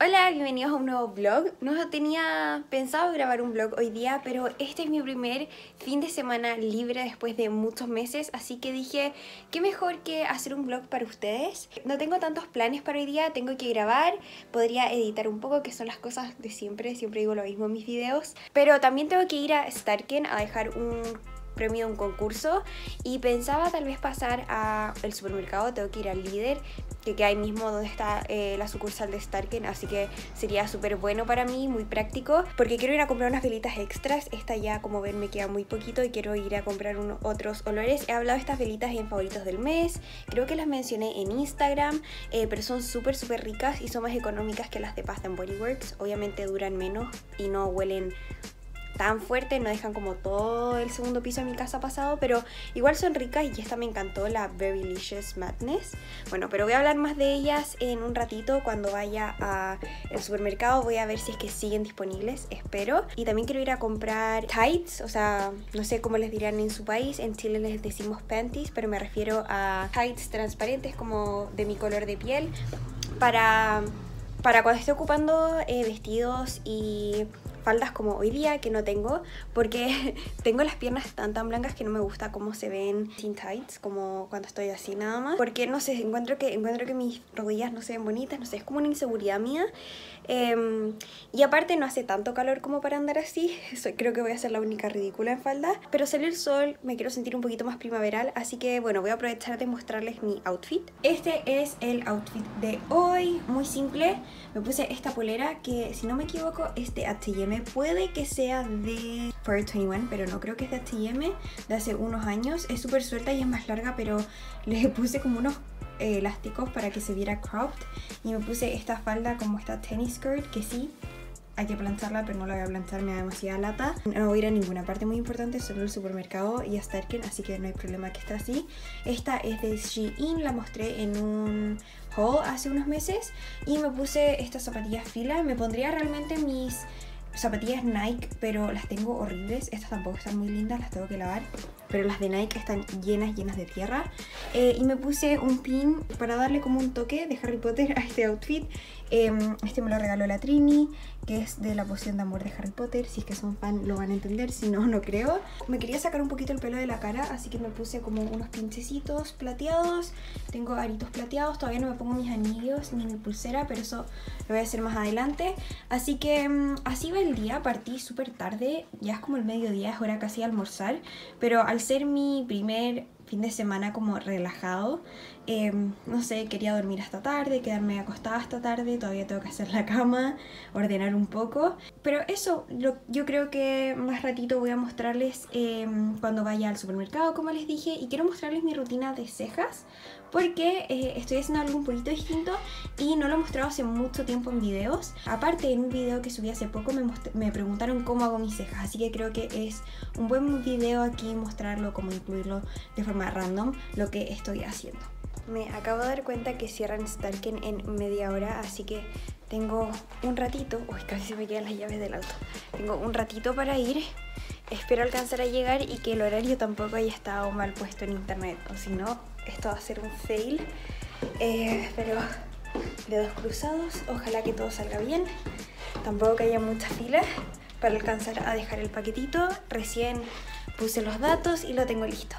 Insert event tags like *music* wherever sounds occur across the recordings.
Hola, bienvenidos a un nuevo vlog. No tenía pensado grabar un vlog hoy día, pero este es mi primer fin de semana libre después de muchos meses, así que dije, qué mejor que hacer un vlog para ustedes. No tengo tantos planes para hoy día, tengo que grabar, podría editar un poco, que son las cosas de siempre, siempre digo lo mismo en mis videos, pero también tengo que ir a Starken a dejar un premio de un concurso y pensaba tal vez pasar al supermercado, tengo que ir al líder que queda ahí mismo donde está eh, la sucursal de Starken, así que sería súper bueno para mí, muy práctico, porque quiero ir a comprar unas velitas extras, esta ya como ven me queda muy poquito y quiero ir a comprar unos otros olores. He hablado de estas velitas en favoritos del mes, creo que las mencioné en Instagram, eh, pero son súper súper ricas y son más económicas que las de Pasta Body Works, obviamente duran menos y no huelen tan fuerte, no dejan como todo el segundo piso de mi casa pasado, pero igual son ricas y esta me encantó, la Very Delicious Madness. Bueno, pero voy a hablar más de ellas en un ratito cuando vaya al supermercado, voy a ver si es que siguen disponibles, espero. Y también quiero ir a comprar tights, o sea, no sé cómo les dirán en su país, en Chile les decimos panties, pero me refiero a tights transparentes como de mi color de piel para para cuando esté ocupando eh, vestidos y faldas como hoy día que no tengo porque *laughs* tengo las piernas tan tan blancas que no me gusta cómo se ven sin tights como cuando estoy así nada más. Porque no sé encuentro que encuentro que mis rodillas no se ven bonitas no sé es como una inseguridad mía. Em, y aparte no hace tanto calor como para andar así *laughs* creo que voy a ser la única ridícula en falda pero sale el sol me quiero sentir un poquito más primaveral así que bueno voy a aprovechar de mostrarles mi outfit. Este es el outfit de hoy muy simple. Me puse esta polera que si no me equivoco es de H&M puede que sea de Forever 21, pero no creo que es de H&M, de hace unos años. Es súper suelta y es más larga, pero *laughs* le puse como unos eh, elásticos para que se viera cropped. Y me puse esta falda como esta tennis skirt, que sí, hay que plancharla, pero no la voy a planchar, me da demasiada lata. No voy a ir a ninguna parte muy importante, solo el supermercado y a Starken, así que no hay problema que esté así. Esta es de Shein, la mostré en un haul hace unos meses y me puse estas zapatillas fila. Me pondría realmente mis zapatillas Nike, pero las tengo horribles. Estas tampoco están muy lindas, las tengo que lavar. Pero las de Nike están llenas, llenas de tierra. Eh, y me puse un pin para darle como un toque de Harry Potter a este outfit. Em, este me lo regaló la Trini, que es de la poción de amor de Harry Potter. Si es que son fan lo van a entender, si no, *laughs* no creo. Me quería sacar un poquito el pelo de la cara, así que me puse como unos pinchecitos plateados. Tengo aritos plateados, todavía no me pongo mis anillos ni mi pulsera, pero eso lo voy a hacer más adelante. Así que em, así va el día, partí súper tarde, ya es como el mediodía, es hora casi de almorzar. Pero al ser mi primer fin de semana como relajado. Em, no sé, quería dormir hasta tarde, quedarme acostada hasta tarde, todavía tengo que hacer la cama, ordenar un poco. Pero eso, yo creo que más ratito voy a mostrarles em, cuando vaya al supermercado, como les dije, y quiero mostrarles mi rutina de cejas, porque eh, estoy haciendo algo un poquito distinto y no lo he mostrado hace mucho tiempo en videos. Aparte, en un video que subí hace poco me, preguntaron cómo hago mis cejas, así que creo que es un buen video aquí mostrarlo, cómo incluirlo de forma random, lo que estoy haciendo. Me acabo de dar cuenta que cierran Starken en media hora, así que tengo un ratito, *laughs* uy, casi se me quedan las llaves del auto. Tengo un ratito para ir. Espero alcanzar a llegar y que el horario tampoco haya estado mal puesto en internet, o si no, esto va a ser un fail. Eh, pero dedos cruzados, ojalá que todo salga bien. Tampoco que haya muchas filas para alcanzar a dejar el paquetito. Recién puse los datos y lo tengo listo.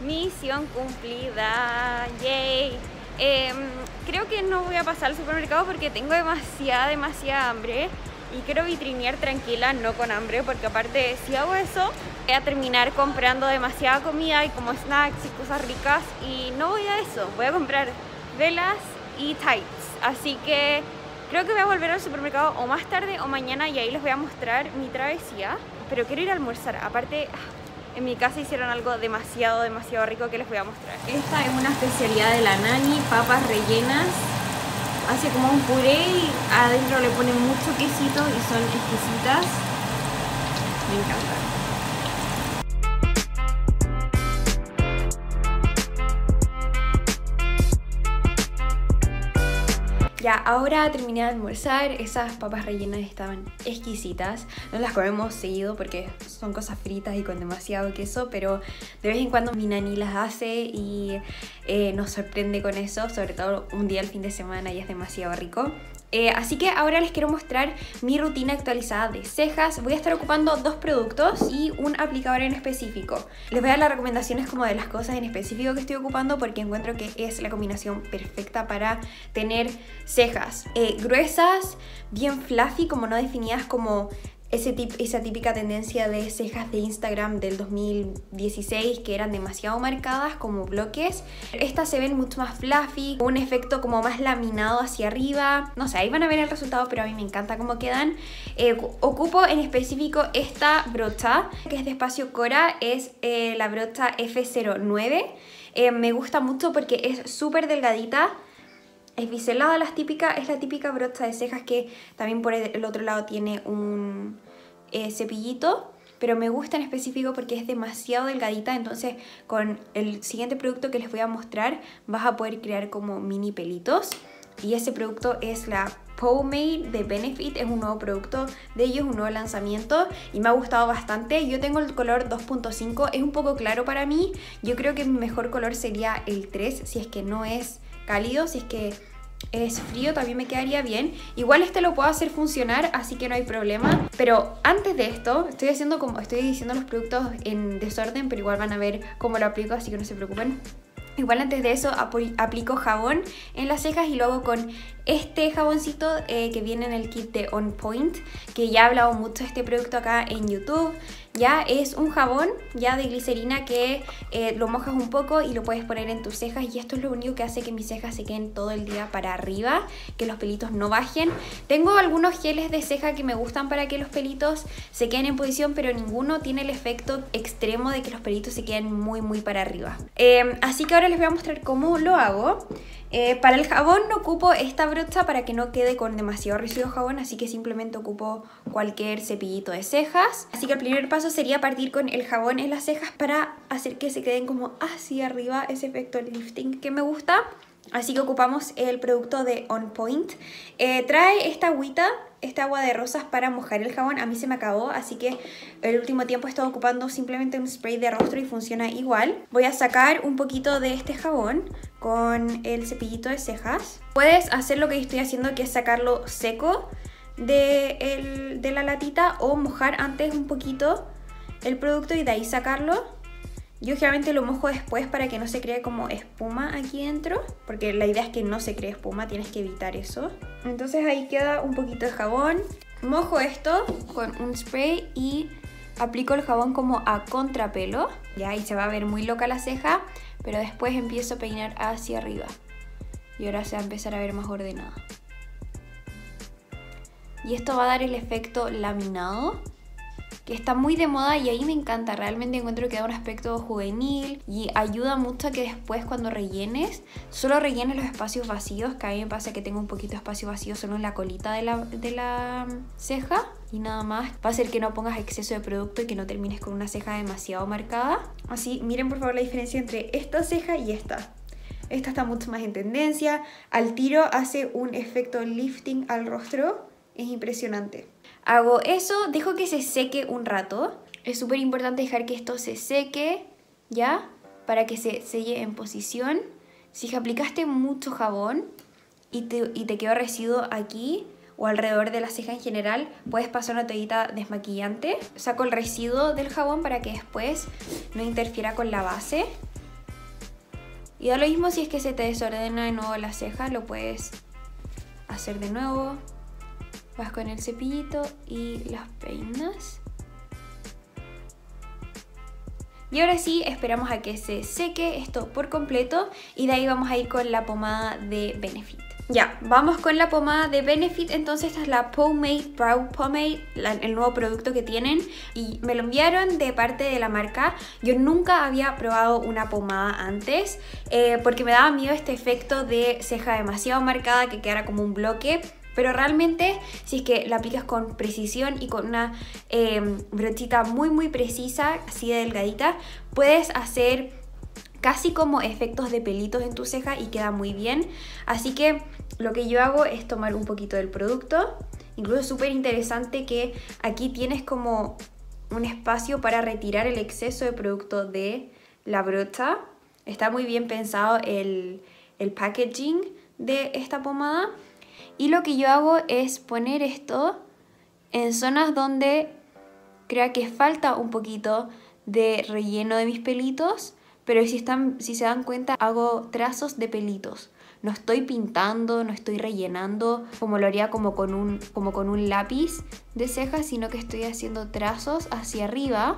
Misión cumplida, yay. Em, creo que no voy a pasar al supermercado porque tengo demasiada, demasiada hambre y quiero vitrinear tranquila, no con hambre, porque aparte si hago eso voy a terminar comprando demasiada comida y como snacks y cosas ricas y no voy a eso, voy a comprar velas y tights, así que creo que voy a volver al supermercado o más tarde o mañana y ahí les voy a mostrar mi travesía, pero quiero ir a almorzar, aparte en mi casa hicieron algo demasiado, demasiado rico que les voy a mostrar. Esta es una especialidad de la nani, papas rellenas. Hace como un puré y adentro le ponen mucho quesito y son exquisitas. Me encantan. Ya, ahora terminé de almorzar, esas papas rellenas estaban exquisitas. No las comemos seguido porque son cosas fritas y con demasiado queso, pero de vez en cuando mi nani las hace y eh, nos sorprende con eso, sobre todo un día al fin de semana y es demasiado rico. Eh, así que ahora les quiero mostrar mi rutina actualizada de cejas. Voy a estar ocupando dos productos y un aplicador en específico. Les voy a dar las recomendaciones como de las cosas en específico que estoy ocupando porque encuentro que es la combinación perfecta para tener cejas eh, gruesas, bien fluffy, como no definidas como esa típica tendencia de cejas de Instagram del 2016 que eran demasiado marcadas como bloques. Estas se ven mucho más fluffy, un efecto como más laminado hacia arriba. No sé, ahí van a ver el resultado, pero a mí me encanta cómo quedan. Eh, ocupo en específico esta brocha, que es de espacio Cora, es eh, la brocha F09. Eh, me gusta mucho porque es súper delgadita, es biselada, las típicas, es la típica brocha de cejas que también por el otro lado tiene un eh, cepillito, pero me gusta en específico porque es demasiado delgadita, entonces con el siguiente producto que les voy a mostrar vas a poder crear como mini pelitos. Y ese producto es la Pomade de Benefit, es un nuevo producto de ellos, un nuevo lanzamiento y me ha gustado bastante. Yo tengo el color 2.5, es un poco claro para mí, yo creo que mi mejor color sería el 3 si es que no es cálido, si es que es frío también me quedaría bien. Igual este lo puedo hacer funcionar, así que no hay problema. Pero antes de esto, estoy haciendo como estoy diciendo los productos en desorden, pero igual van a ver cómo lo aplico, así que no se preocupen. Igual antes de eso aplico jabón en las cejas y luego con este jaboncito eh, que viene en el kit de On Point, que ya he hablado mucho de este producto acá en YouTube. Ya es un jabón ya de glicerina que eh, lo mojas un poco y lo puedes poner en tus cejas y esto es lo único que hace que mis cejas se queden todo el día para arriba, que los pelitos no bajen. Tengo algunos geles de ceja que me gustan para que los pelitos se queden en posición, pero ninguno tiene el efecto extremo de que los pelitos se queden muy muy para arriba. Em, así que ahora les voy a mostrar cómo lo hago. Eh, para el jabón no ocupo esta brocha para que no quede con demasiado residuo jabón, así que simplemente ocupo cualquier cepillito de cejas. Así que el primer paso sería partir con el jabón en las cejas para hacer que se queden como hacia arriba ese efecto lifting que me gusta. Así que ocupamos el producto de On Point. Eh, trae esta agüita, esta agua de rosas para mojar el jabón. A mí se me acabó, así que el último tiempo he estado ocupando simplemente un spray de rostro y funciona igual. Voy a sacar un poquito de este jabón con el cepillito de cejas. Puedes hacer lo que estoy haciendo, que es sacarlo seco de, de la latita o mojar antes un poquito el producto y de ahí sacarlo yo generalmente lo mojo después para que no se cree como espuma aquí dentro, porque la idea es que no se cree espuma, tienes que evitar eso. Entonces ahí queda un poquito de jabón. Mojo esto con un spray y aplico el jabón como a contrapelo. Ya ahí se va a ver muy loca la ceja, pero después empiezo a peinar hacia arriba. Y ahora se va a empezar a ver más ordenada. Y esto va a dar el efecto laminado que está muy de moda y ahí me encanta. Realmente encuentro que da un aspecto juvenil y ayuda mucho a que después cuando rellenes, solo rellenes los espacios vacíos, que a mí me pasa que tengo un poquito de espacio vacío solo en la colita de la, de la ceja y nada más. Va a hacer que no pongas exceso de producto y que no termines con una ceja demasiado marcada. Así, miren por favor la diferencia entre esta ceja y esta. Esta está mucho más en tendencia. Al tiro hace un efecto lifting al rostro. Es impresionante. Hago eso, dejo que se seque un rato. Es súper importante dejar que esto se seque, ¿ya? Para que se selle en posición. Si aplicaste mucho jabón y te, y quedó residuo aquí o alrededor de la ceja en general, puedes pasar una toallita desmaquillante. Saco el residuo del jabón para que después no interfiera con la base. Y da lo mismo si es que se te desordena de nuevo la ceja, lo puedes hacer de nuevo vas con el cepillito y las peinas. Y ahora sí, esperamos a que se seque esto por completo y de ahí vamos a ir con la pomada de Benefit. Ya, vamos con la pomada de Benefit, entonces esta es la Pomade Brow Pomade, el nuevo producto que tienen y me lo enviaron de parte de la marca. Yo nunca había probado una pomada antes eh, porque me daba miedo este efecto de ceja demasiado marcada que quedara como un bloque pero realmente, si es que la aplicas con precisión y con una em, brochita muy muy precisa, así de delgadita, puedes hacer casi como efectos de pelitos en tu ceja y queda muy bien. Así que lo que yo hago es tomar un poquito del producto. Incluso es súper interesante que aquí tienes como un espacio para retirar el exceso de producto de la brocha. Está muy bien pensado el, el packaging de esta pomada. Y lo que yo hago es poner esto en zonas donde crea que falta un poquito de relleno de mis pelitos, pero si, están, si se dan cuenta hago trazos de pelitos. No estoy pintando, no estoy rellenando como lo haría como con un, como con un lápiz de cejas, sino que estoy haciendo trazos hacia arriba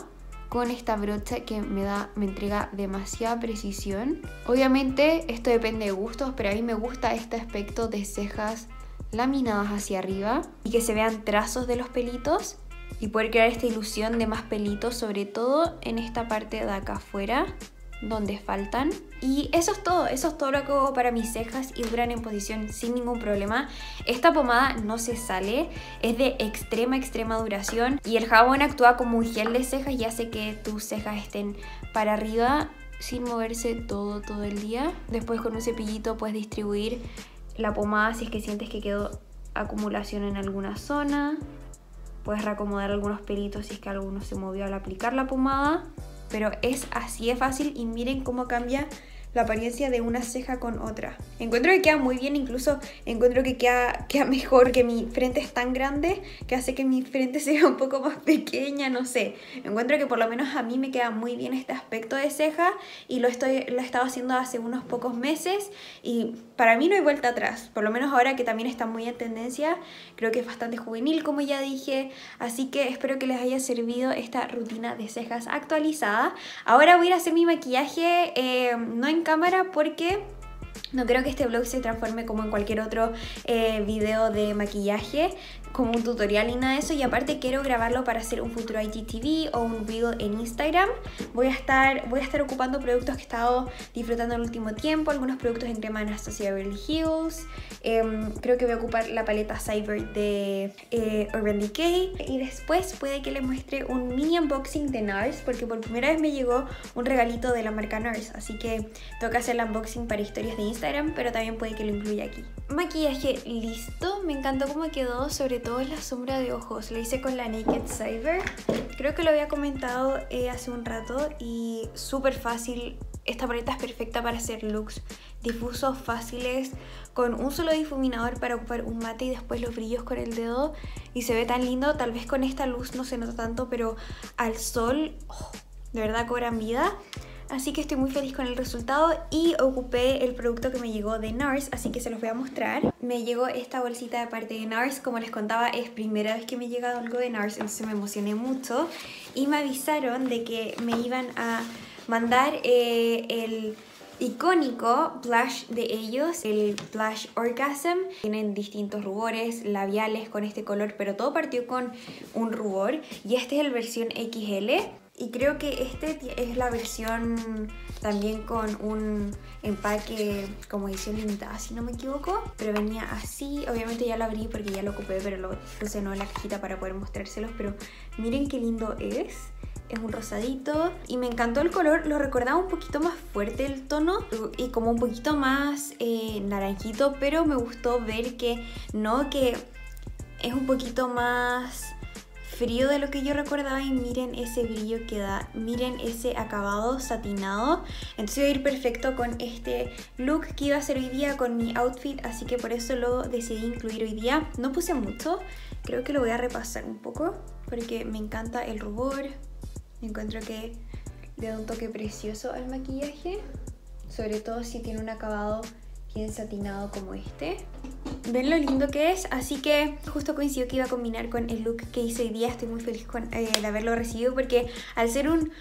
con esta brocha que me da me entrega demasiada precisión. Obviamente esto depende de gustos, pero a mí me gusta este aspecto de cejas laminadas hacia arriba y que se vean trazos de los pelitos y poder crear esta ilusión de más pelitos, sobre todo en esta parte de acá afuera donde faltan. Y eso es todo, eso es todo lo que hago para mis cejas y duran en posición sin ningún problema. Esta pomada no se sale, es de extrema, extrema duración y el jabón actúa como un gel de cejas y hace que tus cejas estén para arriba sin moverse todo, todo el día. Después con un cepillito puedes distribuir la pomada si es que sientes que quedó acumulación en alguna zona. Puedes reacomodar algunos pelitos si es que alguno se movió al aplicar la pomada. Pero es así de fácil y miren cómo cambia la apariencia de una ceja con otra. Encuentro que queda muy bien, incluso encuentro que queda, queda mejor, que mi frente es tan grande que hace que mi frente *laughs* sea un poco más pequeña, no sé. Encuentro que por lo menos a mí me queda muy bien este aspecto de ceja y lo, estoy, lo he estado haciendo hace unos pocos meses y para mí no hay vuelta atrás, por lo menos ahora que también está muy en tendencia, creo que es bastante juvenil como ya dije, así que espero que les haya servido esta rutina de cejas actualizada. Ahora voy a ir a hacer mi maquillaje, eh, no en cámara porque no creo que este vlog se transforme como en cualquier otro eh, video de maquillaje como un tutorial y nada de eso. Y aparte quiero grabarlo para hacer un futuro IGTV o un video en Instagram. Voy a estar voy a estar ocupando productos que he estado disfrutando en el último tiempo algunos productos en crema de Anastasia Beverly Hills. Em, creo que voy a ocupar la paleta Cyber de eh, Urban Decay. Y después puede que les muestre un mini unboxing de NARS porque por primera vez me llegó un regalito de la marca NARS. Así que que hacer el unboxing para historias de Instagram pero también puede que lo incluya aquí. Maquillaje listo. Me encantó cómo quedó sobre la sombra de ojos. La hice con la Naked Cyber. Creo que lo había comentado eh, hace un rato y súper fácil. Esta paleta es perfecta para hacer looks difusos, fáciles, con un solo difuminador para ocupar un mate y después los brillos con el dedo. Y se ve tan lindo, tal vez con esta luz no se nota tanto, pero al sol oh, de verdad cobran vida. Así que estoy muy feliz con el resultado y ocupé el producto que me llegó de NARS, así que se los voy a mostrar. Me llegó esta bolsita de parte de NARS, como les contaba es primera vez que me llega algo de NARS, entonces me emocioné mucho. Y me avisaron de que me iban a mandar eh, el icónico blush de ellos, el blush Orgasm. Tienen distintos rubores, labiales con este color, pero todo partió con un rubor. Y este es el versión XL. Y creo que este es la versión también con un empaque como edición limitada, si no me equivoco. Pero venía así, obviamente ya lo abrí porque ya lo ocupé, pero lo puse en la cajita para poder mostrárselos. Pero miren qué lindo es. Es un rosadito y me encantó el color, lo recordaba un poquito más fuerte el tono y como un poquito más eh, naranjito, pero me gustó ver que no, que es un poquito más frío de lo que yo recordaba y miren ese brillo que da, miren ese acabado satinado. Entonces iba a ir perfecto con este look que iba a hacer hoy día con mi outfit, así que por eso lo decidí incluir hoy día. No puse mucho, creo que lo voy a repasar un poco porque me encanta el rubor. Encuentro que le da un toque precioso al maquillaje, sobre todo si tiene un acabado bien satinado como este. Ven lo lindo que es, así que justo coincidió que iba a combinar con el look que hice hoy día. Estoy muy feliz con, eh, de haberlo recibido porque al ser un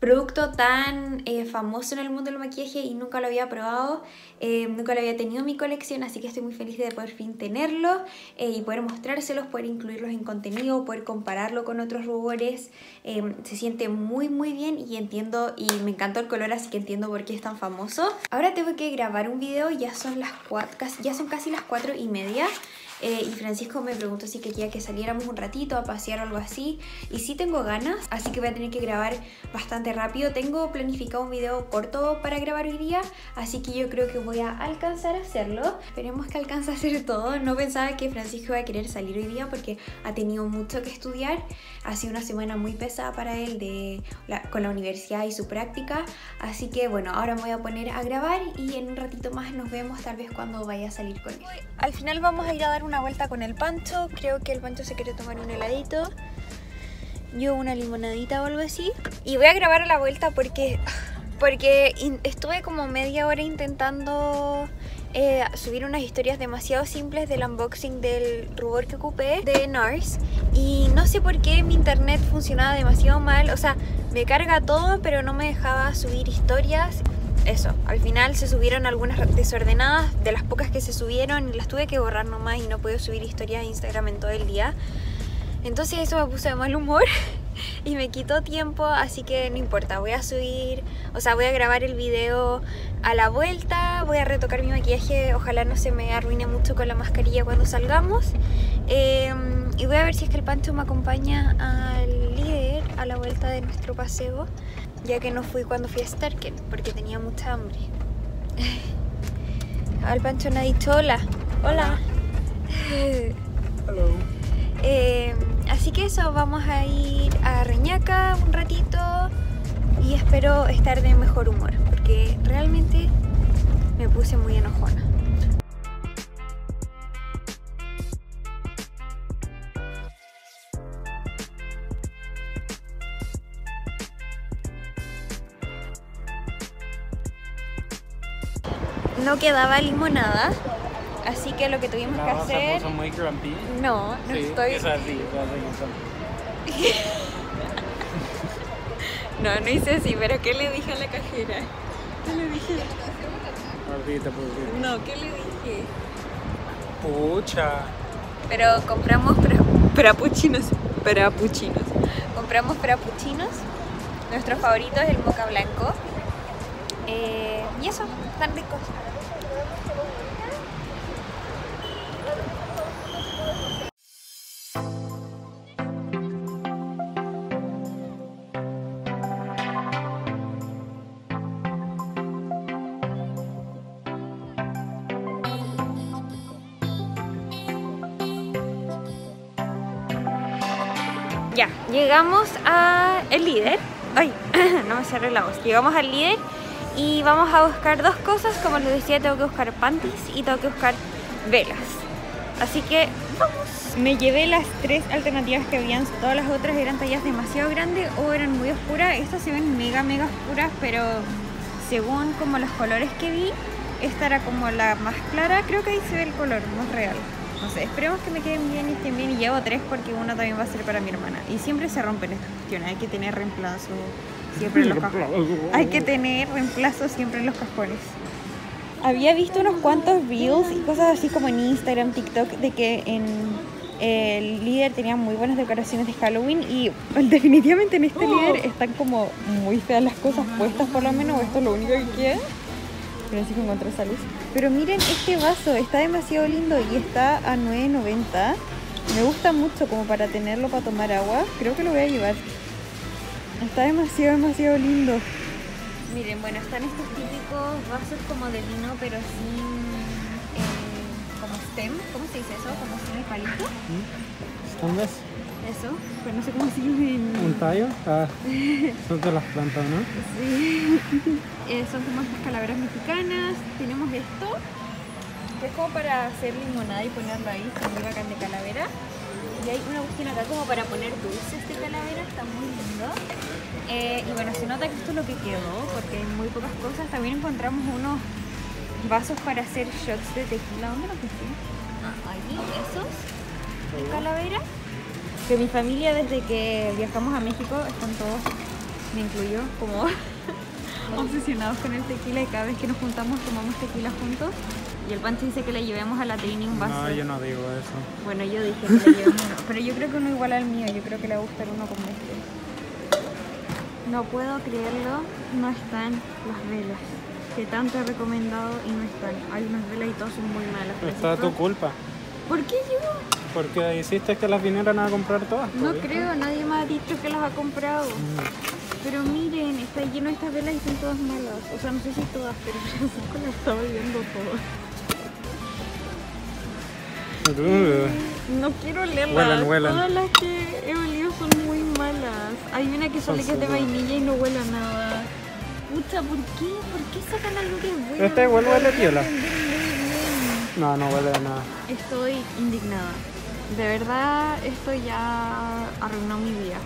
producto tan eh, famoso en el mundo del maquillaje y nunca lo había probado, eh, nunca lo había tenido en mi colección, así que estoy muy feliz de poder fin tenerlo eh, y poder mostrárselos, poder incluirlos en contenido, poder compararlo con otros rubores. se siente muy muy bien y entiendo y me encantó el color, así que entiendo por qué es tan famoso. Ahora tengo que grabar un video, ya son las cuatro, ya son casi las 4 y media. Eh, y Francisco me preguntó si quería que saliéramos un ratito a pasear o algo así. Y sí tengo ganas, así que voy a tener que grabar bastante rápido. Tengo planificado un video corto para grabar hoy día, así que yo creo que voy a alcanzar a hacerlo. Esperemos que alcance a hacer todo. No pensaba que Francisco iba a querer salir hoy día porque ha tenido mucho que estudiar. Ha sido una semana muy pesada para él de con la universidad y su práctica. Así que bueno, ahora me voy a poner a grabar y en un ratito más nos vemos tal vez cuando vaya a salir con él. Al final vamos a ir a dar una vuelta con el Pancho. Creo que el Pancho se quiere tomar un heladito. Yo una limonadita o algo así. Y voy a grabar a la vuelta porque, porque estuve como media hora intentando eh, subir unas historias demasiado simples del unboxing del rubor que ocupé de NARS y no sé por qué mi internet funcionaba demasiado mal, o sea, me carga todo pero no me dejaba subir historias. Eso, al final se subieron algunas desordenadas, de las pocas que se subieron las tuve que borrar nomás y no puedo subir historias a Instagram en todo el día. Entonces eso me puso de mal humor *laughs* y me quitó tiempo, así que no importa, voy a subir, o sea, voy a grabar el video a la vuelta, voy a retocar mi maquillaje, ojalá no se me arruine mucho con la mascarilla cuando salgamos. Em, y voy a ver si es que el Pancho me acompaña al líder a la vuelta de nuestro paseo, ya que no fui cuando fui a Starken, porque tenía mucha hambre. *laughs* Al Pancho me ha dicho hola. Hola. Hello. Em, así que eso, vamos a ir a Reñaca un ratito y espero estar de mejor humor porque realmente me puse muy enojona. No quedaba limonada, así que lo que tuvimos que hacer... Se puso muy grumpy. No, no sí, estoy... Es así, es así. No, no hice así, pero ¿qué le dije a la cajera? ¿Qué le dije? Maldita, No, ¿qué le dije? Pucha. Pero compramos prapuchinos. Prapuchinos. Compramos prapuchinos. Nuestro favorito es el moca blanco. Eh, y eso, están ricos. Llegamos a líder. Ay, *laughs* no me cerré la voz. Llegamos al líder y vamos a buscar dos cosas. Como les decía, tengo que buscar panties y tengo que buscar velas. Así que vamos. Me llevé las tres alternativas que habían. Todas las otras eran tallas demasiado grandes o eran muy oscuras. Estas se ven mega, mega oscuras, pero según como los colores que vi, esta era como la más clara. Creo que ahí se ve el color más real. No sé, esperemos que me queden bien y estén bien. Y llevo tres porque una también va a ser para mi hermana. Y siempre se rompen estas cuestiones. Hay que tener reemplazo siempre en los cajones. Hay que tener reemplazo siempre en los cajones. Había visto unos cuantos reels y cosas así como en Instagram, TikTok, de que en el líder tenía muy buenas decoraciones de Halloween y *laughs* definitivamente en este líder están como muy feas las cosas puestas por lo menos, esto es lo único que queda. Francisco encontró esa luz. Pero miren este vaso, está demasiado lindo y está a 9.90. Me gusta mucho como para tenerlo para tomar agua. Creo que lo voy a llevar. Está demasiado, demasiado lindo. Miren, bueno, están estos típicos vasos como de vino, pero sin eh, como stem. ¿Cómo se dice eso? Como sin el palito. ¿Dónde Eso, pero no sé cómo se llama. ¿Un tallo? Ah, *laughs* son de las plantas, ¿no? Sí. *laughs* Eh, son como estas calaveras mexicanas. Tenemos esto, que es como para hacer limonada y ponerlo ahí, está muy bacán de calavera. Y hay una cuestión acá como para poner dulces de calavera, está muy lindo. Eh, y bueno, se nota que esto es lo que quedó, porque hay muy pocas cosas. También encontramos unos vasos para hacer shots de tequila. ¿Dónde los dejé? Ah, aquí, esos, de calavera. Que mi familia desde que viajamos a México están todos, me incluyo, como *laughs* obsesionados con el tequila y cada vez que nos juntamos tomamos tequila juntos. Y el Pancho dice que le llevemos a la Trini un vaso. No, yo no digo eso. Bueno, yo dije que le llevemos uno, pero yo creo que uno igual al mío, yo creo que le va a gustar uno como este. No puedo creerlo, no están las velas. Que tanto he recomendado y no están. Hay unas velas y todas son muy malas. Está tu culpa. ¿Por qué yo? Porque hiciste que las vinieran a comprar todas. No pues, creo, nadie me ha dicho que las ha comprado. Mm. Pero miren, está lleno de estas velas y son todas malas. O sea, no sé si todas, pero Francisco las está oliendo todas. Uh, No quiero leerlas. Huelan, huelan. Todas las que he olido son muy malas. Hay una que sale que es de vainilla y no huele a nada. Pucha, ¿por qué? ¿Por qué sacan algo que es bueno? Esta igual huele piola. No, no huele a nada. Estoy indignada. De verdad, esto ya arruinó mi vida.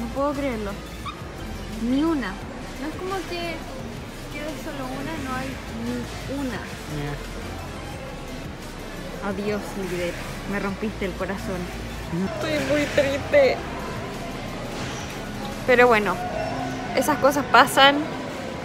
No puedo creerlo. Ni una. No es como que quede solo una, no hay ni una. Adiós, líder. Me rompiste el corazón. Estoy muy triste. Pero bueno, esas cosas pasan.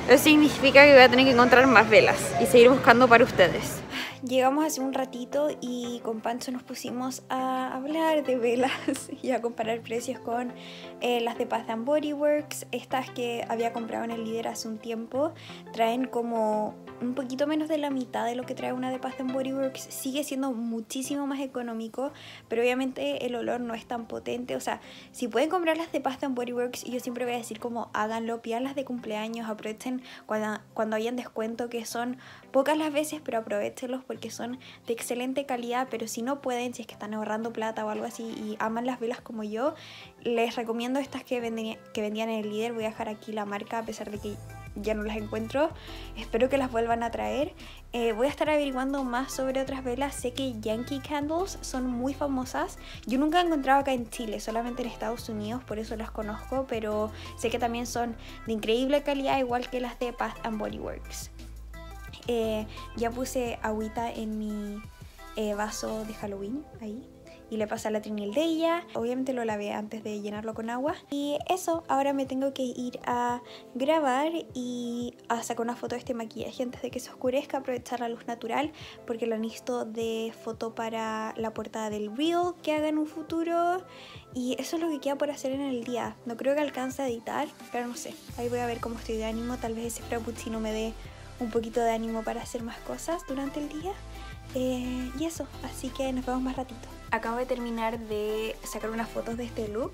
Eso significa que voy a tener que encontrar más velas y seguir buscando para ustedes. Llegamos hace un ratito y con Pancho nos pusimos a hablar de velas *laughs* y a comparar precios con eh, las de Bath Body Works. Estas que había comprado en el líder hace un tiempo traen como un poquito menos de la mitad de lo que trae una de Bath Body Works. Sigue siendo muchísimo más económico, pero obviamente el olor no es tan potente. O sea, si pueden comprar las de Bath Body Works, yo siempre voy a decir como háganlo, las de cumpleaños, aprovechen cuando, cuando hayan descuento, que son pocas las veces, pero aprovechenlos porque son de excelente calidad. Pero si no pueden, si es que están ahorrando plata o algo así y aman las velas como yo, les recomiendo estas que, vendía- que vendían en el líder. Voy a dejar aquí la marca a pesar de que ya no las encuentro. Espero que las vuelvan a traer. Eh, voy a estar averiguando más sobre otras velas. Sé que Yankee Candles son muy famosas. Yo nunca he encontrado acá en Chile, solamente en Estados Unidos, por eso las conozco. Pero sé que también son de increíble calidad, igual que las de Bath and Body Works. Eh, ya puse agüita en mi eh, vaso de Halloween ahí. Y le pasé la trinil de ella. Obviamente lo lavé antes de llenarlo con agua. Y eso, ahora me tengo que ir a grabar y a sacar una foto de este maquillaje antes de que se oscurezca. Aprovechar la luz natural porque lo necesito de foto para la portada del reel que haga en un futuro. Y eso es lo que queda por hacer en el día. No creo que alcance a editar, pero no sé. Ahí voy a ver cómo estoy de ánimo. Tal vez ese frappuccino me dé un poquito de ánimo para hacer más cosas durante el día. Eh, y eso, así que nos vemos más ratito. Acabo de terminar de sacar unas fotos de este look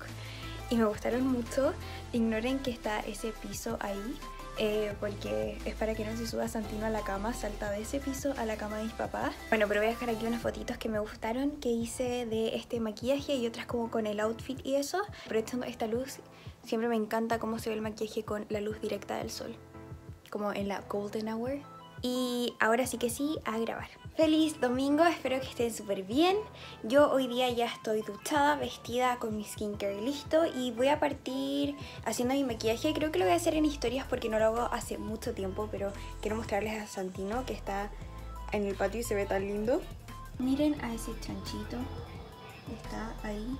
y me gustaron mucho. Ignoren que está ese piso ahí. eh, porque es para que no se suba Santino a la cama, salta de ese piso a la cama de mis papás. Bueno, pero voy a dejar aquí unas fotitos que me gustaron que hice de este maquillaje y otras como con el outfit y eso. Aprovechando esta luz, siempre me encanta cómo se ve el maquillaje con la luz directa del sol como en la golden hour. Y ahora sí que sí, a grabar. Feliz domingo, espero que estén súper bien. Yo hoy día ya estoy duchada, vestida con mi skincare listo y voy a partir haciendo mi maquillaje. Creo que lo voy a hacer en historias porque no lo hago hace mucho tiempo, pero quiero mostrarles a Santino que está en el patio y se ve tan lindo. Miren a ese chanchito, está ahí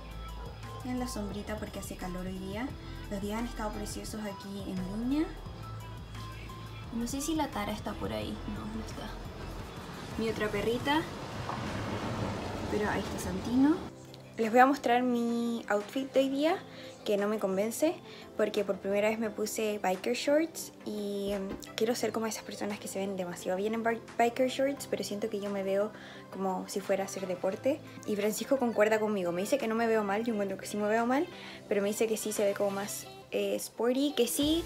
en la sombrita porque hace calor hoy día. Los días han estado preciosos aquí en Viña. No sé si la Tara está por ahí. No, no está. Mi otra perrita. Pero ahí está Santino. Les voy a mostrar mi outfit de hoy día, que no me convence, porque por primera vez me puse biker shorts y mm, quiero ser como esas personas que se ven demasiado bien en bi- biker shorts, pero siento que yo me veo como si fuera a hacer deporte. Y Francisco concuerda conmigo, me dice que no me veo mal, yo encuentro que sí me veo mal, pero me dice que sí se ve como más eh, sporty, que sí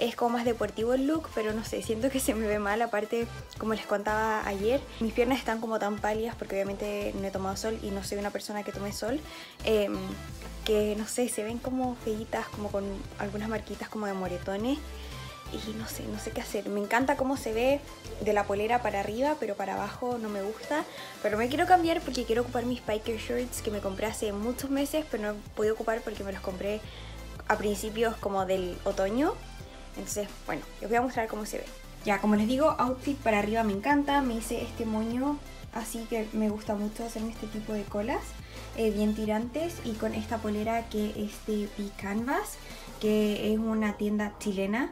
es como más deportivo el look, pero no sé, siento que se me ve mal. Aparte, como les contaba ayer, mis piernas están como tan pálidas porque obviamente no he tomado sol y no soy una persona que tome sol. em, que no sé, se ven como feitas, como con algunas marquitas como de moretones. Y no sé, no sé qué hacer. Me encanta cómo se ve de la polera para arriba, pero para abajo no me gusta. Pero me quiero cambiar porque quiero ocupar mis biker shorts que me compré hace muchos meses, pero no he podido ocupar porque me los compré a principios como del otoño. Bueno, les voy a mostrar cómo se ve. Ya, como les digo, outfit para arriba me encanta. Me hice este moño, así que me gusta mucho hacerme este tipo de colas. eh, bien tirantes y con esta polera que es de B-Canvas, que es una tienda chilena.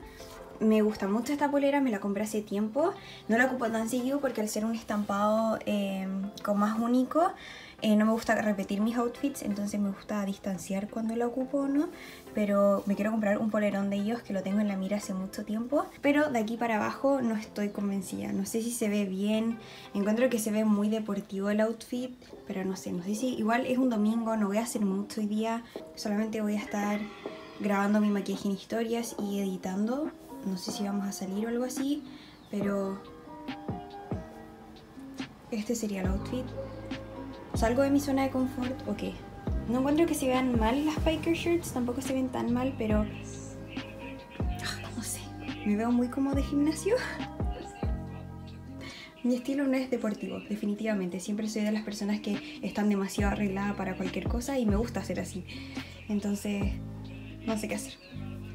Me gusta mucho esta polera, me la compré hace tiempo. No la ocupo tan seguido porque al ser un estampado eh, como más único, Eh, no me gusta repetir mis outfits, entonces me gusta distanciar cuando la ocupo o no. Pero me quiero comprar un polerón de ellos que lo tengo en la mira hace mucho tiempo. Pero de aquí para abajo no estoy convencida. No sé si se ve bien. Encuentro que se ve muy deportivo el outfit. Pero no sé, no sé si igual es un domingo, no voy a hacer mucho hoy día. Solamente voy a estar grabando mi maquillaje en historias y editando. No sé si vamos a salir o algo así. Pero este sería el outfit. ¿Salgo de mi zona de confort o qué? No encuentro que se vean mal las biker shirts, tampoco se ven tan mal, pero... Ah, no sé, me veo muy como de gimnasio. *laughs* Mi estilo no es deportivo, definitivamente. Siempre soy de las personas que están demasiado arregladas para cualquier cosa y me gusta hacer así. Entonces, no sé qué hacer.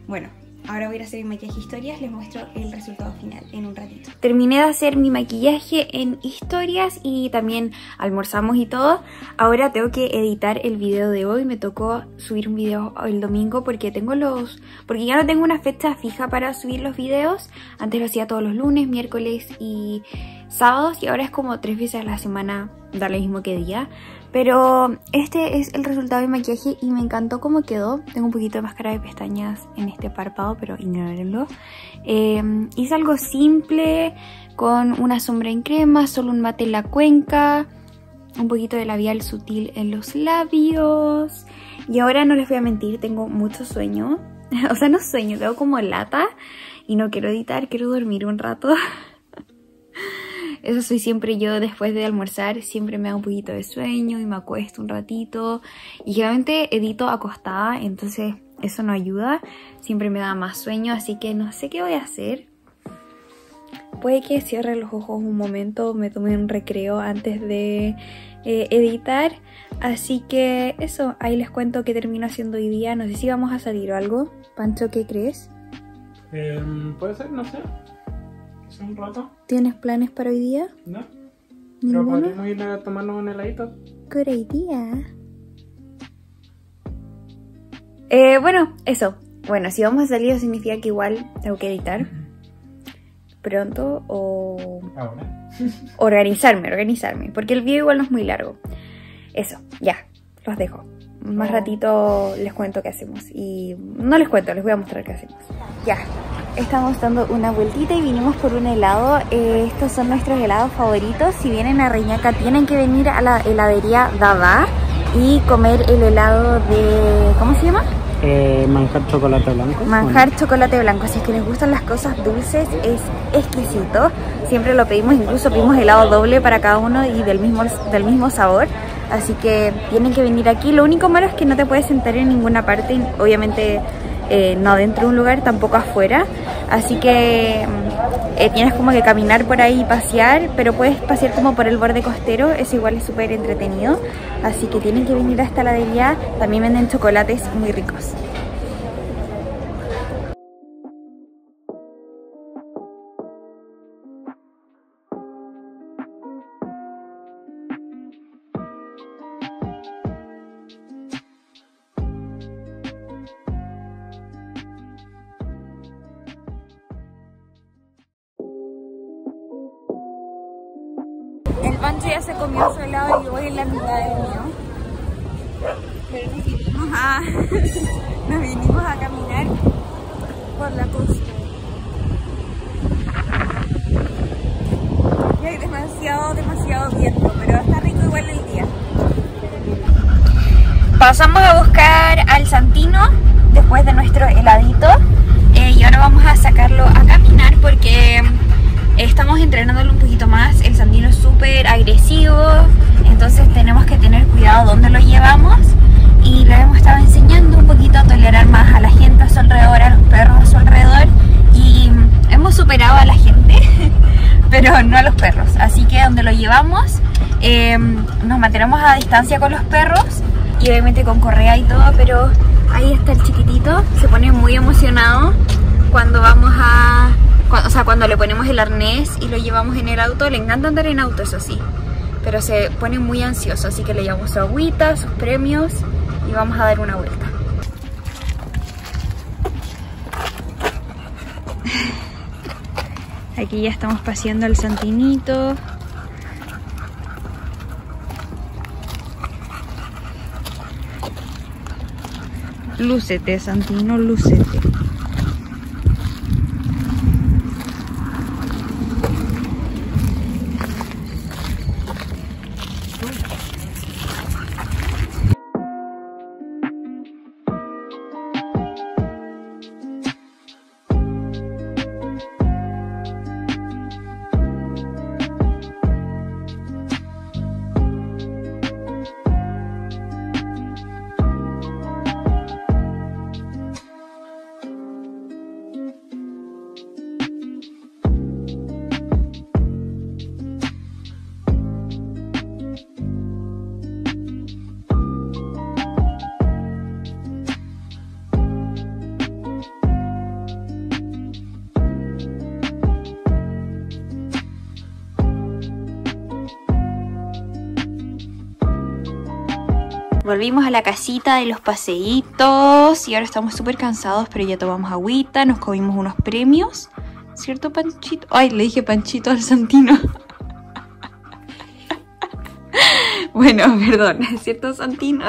Bueno, Ahora voy a ir a hacer mi maquillaje historias, les muestro el resultado final en un ratito. Terminé de hacer mi maquillaje en historias y también almorzamos y todo. Ahora tengo que editar el video de hoy, me tocó subir un video el domingo porque tengo los... porque ya no tengo una fecha fija para subir los videos. Antes lo hacía todos los lunes, miércoles y sábados y ahora es como tres veces a la semana, da lo mismo que día. Pero este es el resultado de maquillaje y me encantó cómo quedó. Tengo un poquito de máscara de pestañas en este párpado, pero ignórenlo. Eh, hice algo simple, con una sombra en crema, solo un mate en la cuenca, un poquito de labial sutil en los labios. Y ahora no les voy a mentir, tengo mucho sueño. *laughs* o sea, no sueño, tengo como lata y no quiero editar, quiero dormir un rato. *laughs* Eso soy siempre yo después de almorzar, siempre me da un poquito de sueño y me acuesto un ratito. Y generalmente edito acostada, entonces eso no ayuda. Siempre me da más sueño, así que no sé qué voy a hacer. Puede que cierre los ojos un momento, me tome un recreo antes de eh, editar. Así que eso, ahí les cuento qué termino haciendo hoy día. No sé si vamos a salir o algo. Pancho, ¿qué crees? Eh, Puede ser, no sé. Un rato. ¿Tienes planes para hoy día? No. Pero podemos ir a tomarnos un heladito. Good idea. Eh, bueno, eso. Bueno, si vamos a salir significa que igual tengo que editar pronto o... Ahora. *laughs* organizarme, organizarme. Porque el video igual no es muy largo. Eso, ya, los dejo. Más Oh. ratito les cuento qué hacemos. Y no les cuento, les voy a mostrar qué hacemos. Ya, estamos dando una vueltita y vinimos por un helado. Eh, estos son nuestros helados favoritos. Si vienen a Reñaca tienen que venir a la heladería Dada y comer el helado de... ¿Cómo se llama? Eh, manjar chocolate blanco. Manjar chocolate blanco, si es que les gustan las cosas dulces, es exquisito. Siempre lo pedimos, incluso pedimos helado doble para cada uno y del mismo, del mismo sabor. Así que tienen que venir aquí. Lo único malo es que no te puedes sentar en ninguna parte, obviamente eh, no dentro de un lugar, tampoco afuera. Así que mm, eh, tienes como que caminar por ahí y pasear, pero puedes pasear como por el borde costero, eso igual es súper entretenido. Así que tienen que venir a esta heladería, también venden chocolates muy ricos. *laughs* nos vinimos a caminar por la costa. Y hay demasiado, demasiado viento, pero está rico igual el día. Pasamos a buscar al Santino después de nuestro heladito eh, y ahora vamos a sacarlo a caminar porque estamos entrenándolo un poquito más. El Santino es súper agresivo, entonces tenemos que tener cuidado dónde lo llevamos y le hemos estado enseñando un poquito a tolerar más a la gente a su alrededor, a los perros a su alrededor y hemos superado a la gente, *laughs* pero no a los perros. Así que donde lo llevamos eh, nos mantenemos a distancia con los perros y obviamente con correa y todo, pero ahí está el chiquitito, se pone muy emocionado cuando vamos a, o sea, cuando le ponemos el arnés y lo llevamos en el auto, le encanta andar en auto, eso sí, pero se pone muy ansioso, así que le llevamos su agüita, sus premios y vamos a dar una vuelta. Aquí ya estamos paseando el Santinito. Lúcete, Santino, lúcete. Volvimos a la casita de los paseitos y ahora estamos súper cansados, pero ya tomamos agüita, nos comimos unos premios. ¿Cierto, Panchito? Ay, le dije Panchito al Santino. *laughs* bueno, perdón, ¿cierto, Santino?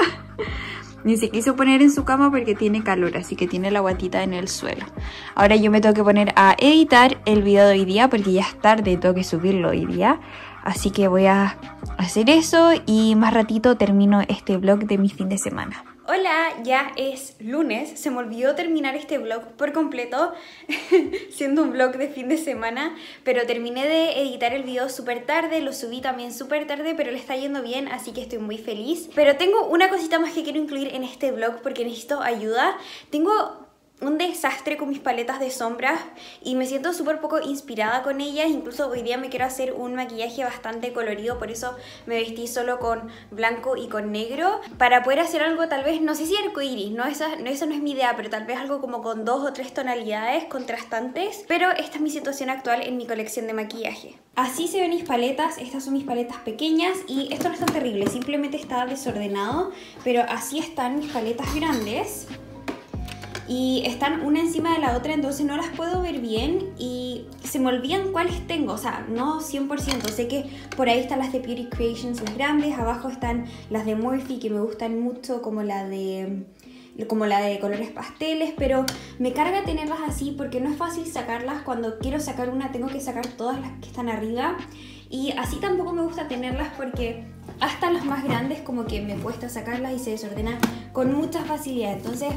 Ni se quiso poner en su cama porque tiene calor, así que tiene la guatita en el suelo. Ahora yo me tengo que poner a editar el video de hoy día porque ya es tarde, tengo que subirlo hoy día. Así que voy a hacer eso y más ratito termino este vlog de mi fin de semana. Hola, ya es lunes, se me olvidó terminar este vlog por completo, *laughs* siendo un vlog de fin de semana, pero terminé de editar el video súper tarde, lo subí también súper tarde, pero le está yendo bien, así que estoy muy feliz. Pero tengo una cosita más que quiero incluir en este vlog porque necesito ayuda. Tengo un desastre con mis paletas de sombras y me siento súper poco inspirada con ellas. Incluso hoy día me quiero hacer un maquillaje bastante colorido, por eso me vestí solo con blanco y con negro. Para poder hacer algo tal vez, no sé si arcoiris, no, esa, no, esa no es mi idea, pero tal vez algo como con dos o tres tonalidades contrastantes. Pero esta es mi situación actual en mi colección de maquillaje. Así se ven mis paletas, estas son mis paletas pequeñas y esto no es terrible, simplemente está desordenado, pero así están mis paletas grandes y están una encima de la otra, entonces no las puedo ver bien y se me olvidan cuáles tengo, o sea, no 100%, sé que por ahí están las de Beauty Creations, las grandes, abajo están las de Morphe que me gustan mucho, como la de como la de colores pasteles, pero me carga tenerlas así porque no es fácil sacarlas. Cuando quiero sacar una tengo que sacar todas las que están arriba y así tampoco me gusta tenerlas porque hasta las más grandes como que me cuesta sacarlas y se desordenan con mucha facilidad. Entonces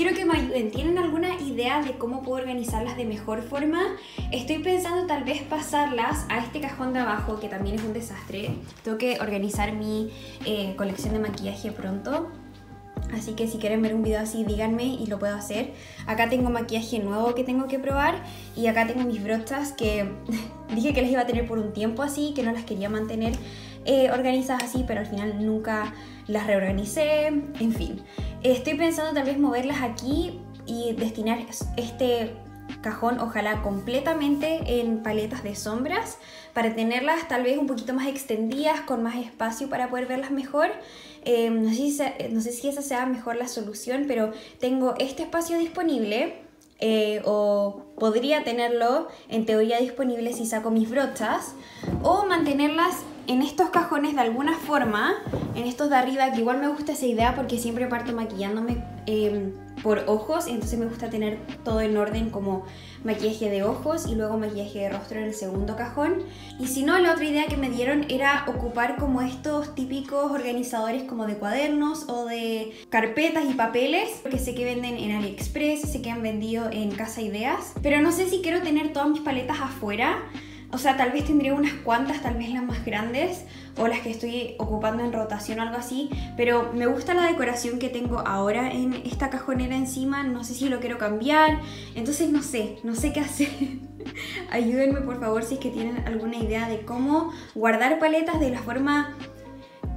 quiero que me ayuden. ¿Tienen alguna idea de cómo puedo organizarlas de mejor forma? Estoy pensando tal vez pasarlas a este cajón de abajo, que también es un desastre. Tengo que organizar mi eh, colección de maquillaje pronto. Así que si quieren ver un video así, díganme y lo puedo hacer. Acá tengo maquillaje nuevo que tengo que probar. Y acá tengo mis brochas que *laughs* dije que las iba a tener por un tiempo así, que no las quería mantener eh, organizadas así, pero al final nunca las reorganicé. En fin, Estoy pensando tal vez moverlas aquí y destinar este cajón ojalá completamente en paletas de sombras para tenerlas tal vez un poquito más extendidas con más espacio para poder verlas mejor em, no, sé si, no, sé si, esa sea mejor la solución pero tengo este espacio disponible eh, o podría tenerlo en teoría disponible si saco mis brochas o mantenerlas en estos cajones de alguna forma, en estos de arriba, que igual me gusta esa idea porque siempre parto maquillándome em, por ojos, entonces me gusta tener todo en orden como maquillaje de ojos y luego maquillaje de rostro en el segundo cajón. Y si no, la otra idea que me dieron era ocupar como estos típicos organizadores como de cuadernos o de carpetas y papeles que sé que venden en AliExpress, sé que han vendido en Casa Ideas, pero no sé si quiero tener todas mis paletas afuera o sea, tal vez tendría unas cuantas, tal vez las más grandes o las que estoy ocupando en rotación o algo así, pero me gusta la decoración que tengo ahora en esta cajonera encima, no sé si lo quiero cambiar, entonces no sé, no sé qué hacer. *laughs* Ayúdenme por favor si es que tienen alguna idea de cómo guardar paletas de la forma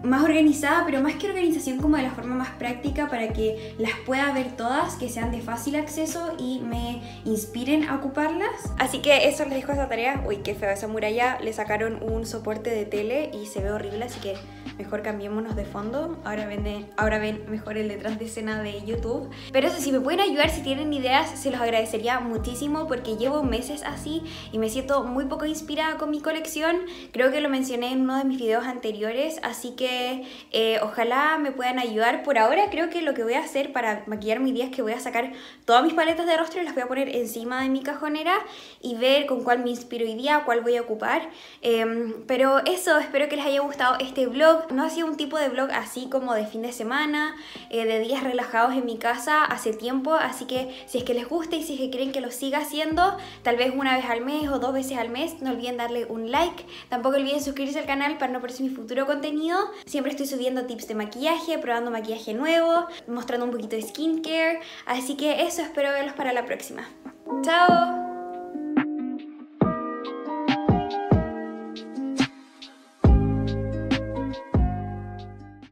más organizada, pero más que organización como de la forma más práctica para que las pueda ver todas, que sean de fácil acceso y me inspiren a ocuparlas. Así que eso les dejo esa tarea. Uy, qué feo esa muralla. Le sacaron un soporte de tele y se ve horrible, así que mejor cambiémonos de fondo. Ahora ven, ahora ven mejor el detrás de escena de YouTube. Pero eso, si me pueden ayudar, si tienen ideas, se los agradecería muchísimo porque llevo meses así y me siento muy poco inspirada con mi colección. Creo que lo mencioné en uno de mis videos anteriores, así que eh, ojalá me puedan ayudar. Por ahora creo que lo que voy a hacer para maquillar mi día es que voy a sacar todas mis paletas de rostro y las voy a poner encima de mi cajonera y ver con cuál me inspiro hoy día, cuál voy a ocupar. Em, pero eso, espero que les haya gustado este vlog. No ha sido un tipo de vlog así como de fin de semana, eh, de días relajados en mi casa hace tiempo, así que si es que les gusta y si es que quieren que lo siga haciendo, tal vez una vez al mes o dos veces al mes, no olviden darle un like. Tampoco olviden suscribirse al canal para no perderse mi futuro contenido. Siempre estoy subiendo tips de maquillaje, probando maquillaje nuevo, mostrando un poquito de skincare. Así que eso, espero verlos para la próxima. ¡Chao!